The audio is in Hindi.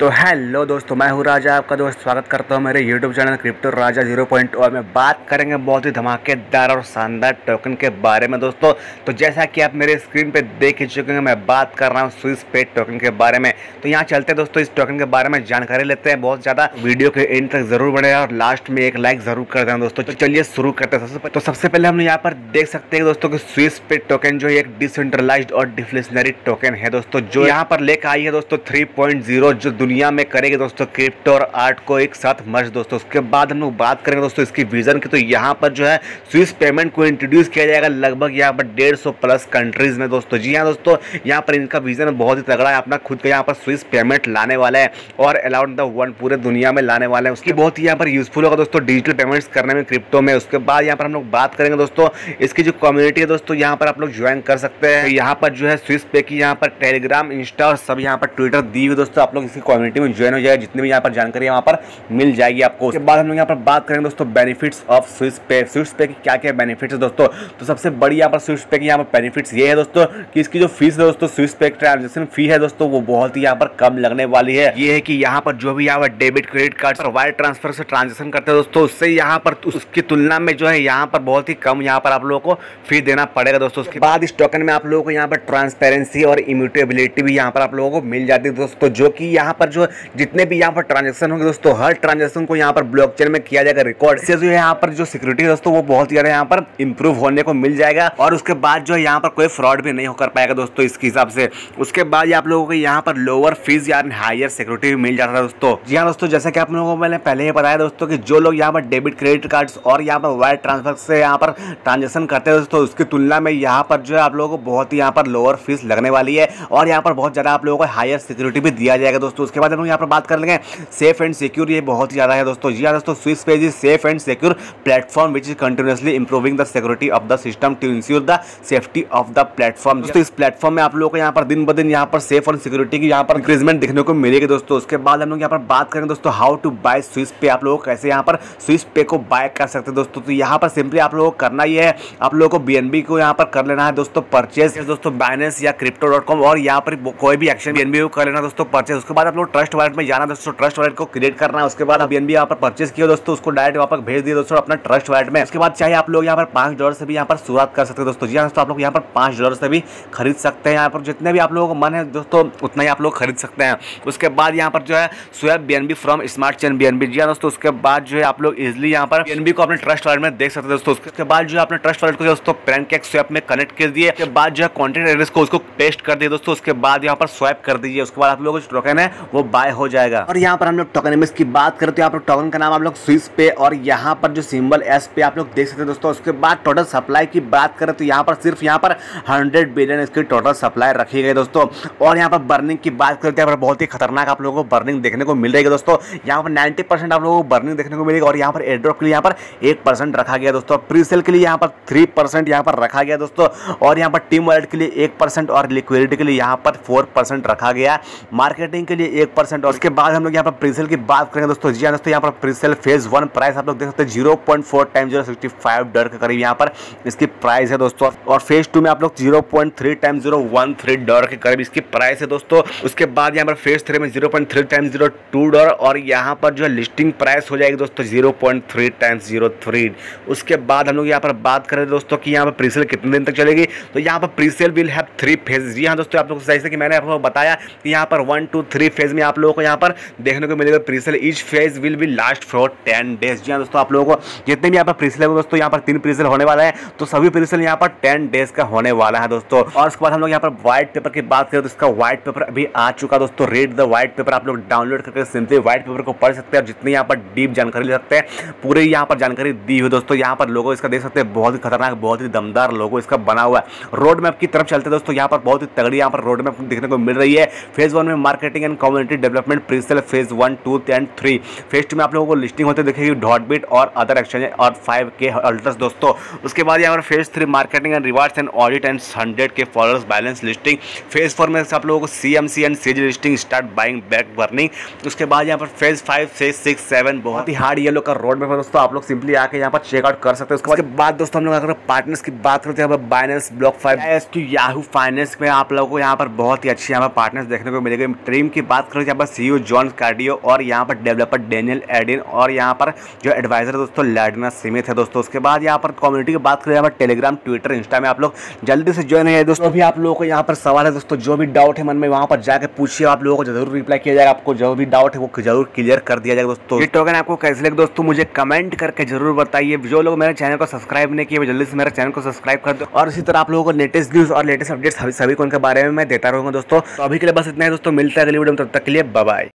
तो हेलो दोस्तों मैं हूँ राजा आपका दोस्त स्वागत करता हूँ मेरे YouTube channel crypto Raja zero point और में। बात करेंगे बहुत ही धमाकेदार और शानदार टोकन के बारे में दोस्तों। तो जैसा कि आप मेरे स्क्रीन पे देख ही चुके हैं मैं बात कर रहा हूँ स्विस पे टोकन के बारे में। तो यहाँ चलते दोस्तों इस टोकन के बारे में जानकारी लेते हैं। बहुत ज़्यादा वीडियो के एंड तक ज़रूर बढ़े और लास्ट में एक लाइक ज़रूर कर दें दोस्तों। तो चलिए शुरू करते हैं तो सबसे पहले हम यहाँ पर देख सकते हैं दोस्तों की स्विस पे टोकन जो एक डिसेंट्रलाइज और डिफ्लेशनरी टोकन है दोस्तों जो यहाँ पर लेकर आई है दोस्तों थ्री जो दुनिया में करेगी दोस्तों क्रिप्टो और आर्ट को एक साथ मर्ज दोस्तों उसके बाद हम लोग बात करेंगे दोस्तों इसकी विजन की तो यहाँ पर जो है स्विस पेमेंट को इंट्रोड्यूस किया जाएगा लगभग यहाँ पर डेढ़ सौ प्लस कंट्रीज़ में दोस्तों जी हाँ दोस्तों यहाँ पर इनका विजन बहुत ही तगड़ा है अपना खुद का यहाँ पर स्विस पेमेंट लाने वाला है और अलाउड द वर्ल्ड पूरे दुनिया में लाने वाला है उसकी बहुत ही यहाँ पर यूजफुल होगा दोस्तों डिजिटल पेमेंट्स करने में क्रिप्टो में उसके बाद यहाँ पर हम लोग बात करेंगे दोस्तों इसकी जो कम्युनिटी है दोस्तों यहाँ पर आप लोग ज्वाइन कर सकते हैं यहाँ पर जो है स्विस पे की यहाँ पर टेलीग्राम इंस्टा और सब यहाँ पर ट्विटर दी हुई दोस्तों आप लोग इसकी कम्युनिटी में ज्वाइन हो जाएगा जितनी भी यहाँ पर जानकारी है वहाँ पर मिल जाएगी आपको उसके बाद हम लोग यहाँ पर बात करेंगे दोस्तों benefits of Swiss pay Swiss pay की क्या क्या बेनिफिट्स है दोस्तों तो सबसे बड़ी यहाँ पर स्विस पे की यहाँ पर बेनिफिट्स ये है दोस्तों कि इसकी जो फ़ीस है दोस्तों स्विस पे ट्रांजेक्शन फ़ी है दोस्तों वो बहुत ही यहाँ पर कम लगने वाली है ये है कि यहाँ पर जो भी यहाँ पर डेबिट क्रेडिट कार्ड और वायर ट्रांसफ़र से ट्रांजेक्शन करते हैं दोस्तों उससे यहाँ पर उसकी तुलना में जो है यहाँ पर बहुत ही कम यहाँ पर आप लोगों को फ़ी देना पड़ेगा दोस्तों उसके बाद इस टोकन में आप लोगों को यहाँ पर ट्रांसपेरेंसी और इम्यूटेबिलिटी भी यहाँ पर आप लोगों को मिल जाती है दोस्तों जो कि यहाँ पर जो जितने भी यहाँ पर ट्रांजेक्शन होंगे दोस्तों हर ट्रांजेक्शन को यहाँ पर ब्लॉकचेन में किया जाएगा रिकॉर्ड से जो यहाँ पर जो सिक्योरिटी है दोस्तों वो बहुत ज़्यादा यहाँ पर इंप्रूव होने को मिल जाएगा और उसके बाद जो यहाँ पर कोई फ्रॉड भी नहीं हो कर पाएगा दोस्तों इसके हिसाब से उसके बाद आप लोगों को यहाँ पर लोअर फ़ीस या हायर सिक्योरिटी मिल जाता है दोस्तों जी हाँ दोस्तों जैसा कि आप लोगों को मैंने पहले ही बताया दोस्तों कि जो लोग यहाँ पर डेबिट क्रेडिट कार्ड और यहाँ पर वायर ट्रांसफ़र से यहाँ पर ट्रांजेक्शन करते हैं दोस्तों उसकी तुलना में यहाँ पर जो है आप लोगों को बहुत ही यहाँ पर लोअर फ़ीस लगने वाली है और यहाँ पर बहुत ज़्यादा आप लोगों को हायर सिक्योरिटी भी दिया जाएगा दोस्तों उसके बाद हम यहाँ पर बात कर लेंगे सेफ़ एंड सिक्योर ये बहुत ही ज़्यादा है दोस्तों। जी हाँ दोस्तों Swiss page is safe and secure platform which is continuously improving the security of the system to ensure the safety of the platform दोस्तों इस प्लेटफॉर्म में आप लोगों को यहाँ पर दिन ब दिन यहाँ पर सेफ़ और सिक्योरिटी की यहाँ पर इंक्रीजमेंट देखने को मिलेगी दोस्तों। उसके बाद हम लोग यहाँ पर बात करेंगे दोस्तों हाउ टू बाय स्विस पे आप लोग कैसे यहाँ पर स्विस पे को बाय कर सकते हैं दोस्तों? तो यहाँ पर सिंपली आप लोगों को करना ही है आप लोगों को बी को यहाँ पर कर लेना है दोस्तों परचेज दोस्तों बाइनेंस या क्रिप्टो और यहाँ पर कोई भी एक्शन बी को कर लेना दोस्तों परचेज उसके बाद आप लोग ट्रस्ट वॉलेट में जाना, दोस्तों, ट्रस्ट वॉलेट को क्रिएट करना है उसके बाद आप बी यहाँ पर परचेज किया, दोस्तों, उसको डायरेक्ट वहाँ पर भेज दिया, दोस्तों, अपना ट्रस्ट वॉलेट में। उसके बाद चाहे आप लोग यहाँ पर पाँच डॉलर से भी यहाँ पर शुरुआत कर सकते हैं, दोस्तों। जी हाँ दोस्तों, आप लोग यहाँ पर पाँच डॉलर से भी खरीद सकते हैं यहाँ पर। जितने भी आप लोगों को मन है, दोस्तों, उतना ही आप लोग खरीद सकते हैं। उसके बाद यहाँ पर जो है swap B from smart chain B जी हाँ दोस्तों, उसके बाद जो है, आप लोग इजिली यहाँ पर बी को अपने ट्रस्ट वॉलेट में देख सकते हैं, दोस्तों। उसके बाद जो है अपने ट्रस्ट वॉलेट को दोस्तों पैनकेक स्वैप में कनेक्ट कर दिए उसके बाद जो है कॉन्टेंट एड्रेस को उसको पेस्ट कर दिए दोस्तों। उसके बाद यहाँ पर स्वैप कर दीजिए। उसके बाद आप लोगों को टोकन है वो बाय हो जाएगा और यहाँ पर हम लोग टोकन की बात करें तो यहाँ पर टोकन का नाम आप लोग स्विस पे और यहाँ पर जो सिंबल एस पे आप लोग देख सकते हैं दोस्तों उसके बाद टोटल सप्लाई की बात करें तो यहाँ पर सिर्फ़ यहाँ पर हंड्रेड बिलियन इसकी टोटल सप्लाई रखी गई दोस्तों और यहाँ पर बर्निंग की बात करें तो यहाँ पर बहुत ही खतरनाक आप लोगों को बर्निंग देखने को मिल रही है दोस्तों यहाँ पर नाइन्टी परसेंट आप लोगों को बर्निंग देखने को मिलेगी और यहाँ पर एड्रॉप के लिए यहाँ पर एक परसेंट रखा गया दोस्तों प्री सेल के लिए यहाँ पर थ्री परसेंट यहाँ पर रखा गया दोस्तों और यहाँ पर टीम वॉलेट के लिए एक परसेंट और लिक्विडिटी के लिए यहाँ पर फोर परसेंट रखा गया मार्केटिंग के लिए एक परसेंट और उसके बाद हम लोग यहाँ पर प्रीसेल की बात करेंगे दोस्तों। जी हाँ दोस्तों, यहाँ पर प्रीसेल फ़ेज़ वन प्राइस आप लोग देख सकते हैं zero point four time zero sixty five डर के करीब यहाँ पर इसकी प्राइस है दोस्तों। और फ़ेज़ टू में आप लोग zero point three time zero one three dollar के करीब इसकी प्राइस है दोस्तों। उसके बाद यहाँ पर फ़ेज़ थ्री में zero point three time zero two dollar और यहाँ पर जो है लिस्टिंग प्राइस हो जाएगी दोस्तों zero point three times zero three उसके बाद हम लोग यहाँ पर बात करें दोस्तों कि यहाँ पर प्रीसेल कितने दिन तक चलेगी। तो यहाँ पर presale will have three phase जी हाँ दोस्तों, आप लोग जैसे कि मैंने आपको बताया कि यहाँ पर वन टू थ्री फ़ेज़ में आप लोगों को यहाँ पर देखने को मिलेगा presale each phase will be last for ten days जी हाँ दोस्तों आप लोगों को जितने भी यहाँ पर प्रीसेल है दोस्तों यहाँ पर तीन प्रीसेल होने वाला है तो सभी प्रीसेल यहाँ पर टेन डेज़ का होने वाला है दोस्तों और उसके बाद हम लोग यहाँ पर व्हाइट पेपर की बात करें तो इसका व्हाइट पेपर अभी आ चुका दोस्तों रीड द व्हाइट पेपर आप लोग डाउनलोड करके सिंपली व्हाइट पेपर को पढ़ सकते हैं और जितनी यहाँ पर डीप जानकारी ले सकते हैं पूरी यहाँ पर जानकारी दी हुई दोस्तों यहाँ पर लोगो इसका देख सकते हैं बहुत ही खतरनाक बहुत ही दमदार लोगो इसका बना हुआ है रोड मैप की तरफ़ चलते दोस्तों यहाँ पर बहुत ही तगड़ी यहाँ पर रोड मैप देखने को मिल रही है फ़ेज़ वन में marketing and community development presale phase one two and three phase two में आप लोगों को लिस्टिंग होते देखेगी डॉट बिट और अदर एक्सचेंज और फाइव के अल्टर्स दोस्तों। उसके बाद यहाँ पर phase three marketing and rewards and audit and hundred K followers balance listing phase four में आप लोगों को C M C and C G listing start buying back burning उसके बाद यहाँ पर phase five phase six seven बहुत ही हार्ड ये लोग का रोड मैप है दोस्तों। आप लोग सिंपली आके यहाँ पर चेकआउट कर सकते हैं। उसके बाद दोस्तों हम लोग अगर पार्टनर्स की बात करते हैं Binance block five Yahoo Finance में आप लोगों को यहाँ पर बहुत ही अच्छी यहाँ पर पार्टनर्स देखने को मिलेगी। ट्रीम की बात करें यहाँ पर सी यू जॉन कार्डियो और यहाँ पर डेवलपर डेनियल एडिन और यहाँ पर जो एडवाइजर दोस्तों लैडना सीमित है दोस्तों। उसके बाद यहाँ पर कम्युनिटी की बात करें, यहाँ पर टेलीग्राम ट्विटर इंस्टा में आप लोग जल्दी से ज्वाइन है दोस्तों। अभी आप लोगों को यहाँ पर सवाल है दोस्तों, जो भी डाउट है मन में, वहाँ पर जाकर पूछिए। आप लोगों को ज़रूर रिप्लाई किया जाएगा। आपको जो भी डाउट है वो ज़रूर क्लियर कर दिया जाएगा दोस्तों। टोकन आपको कैसे लगे दोस्तों, मुझे कमेंट करके ज़रूर बताइए। जो लोग मेरे चैनल को सब्सक्राइब नहीं किए जल्दी से मेरे चैनल को सब्सक्राइब कर दो। और इसी तरह आप लोगों को लेटेस्ट न्यूज़ और लेटेस्ट अपडेट्स सभी को उनके बारे में मैं देता रहूँगा दोस्तों। तो अभी के लिए बस इतना ही दोस्तों, मिलता है अगली वीडियो में, तब तक के लिए बाय